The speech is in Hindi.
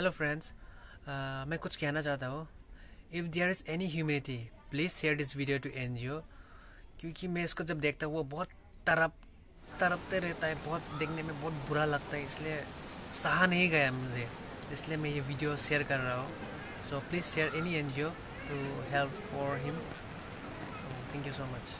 हेलो फ्रेंड्स uh, मैं कुछ कहना चाहता हूँ। If there is any humanity please share this video to NGO क्योंकि मैं इसको जब देखता हूँ, वो बहुत तरप, तरपते रहता है, बहुत देखने में बहुत बुरा लगता है, इसलिए सहा नहीं गया मुझे, इसलिए मैं ये वीडियो शेयर कर रहा हूँ। So please share any an to help for him thank you so much